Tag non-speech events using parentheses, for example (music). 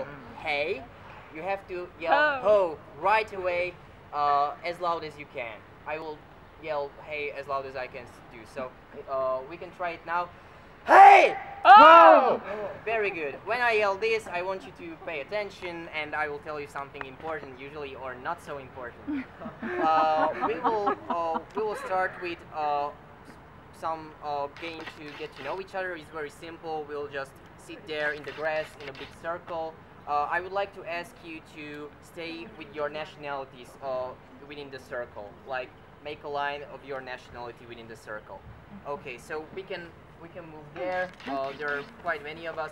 oh, hey, you have to yell ho, right away uh, as loud as you can. I will yell hey as loud as I can do. So uh, we can try it now. Hey! Oh! Very good. When I yell this, I want you to pay attention and I will tell you something important, usually, or not so important. (laughs) uh, we, will, uh, we will start with uh, some uh, game to get to know each other. It's very simple. We'll just sit there in the grass in a big circle. Uh, I would like to ask you to stay with your nationalities uh, within the circle. Like, make a line of your nationality within the circle. Okay, so we can we can move there. Uh, there are quite many of us.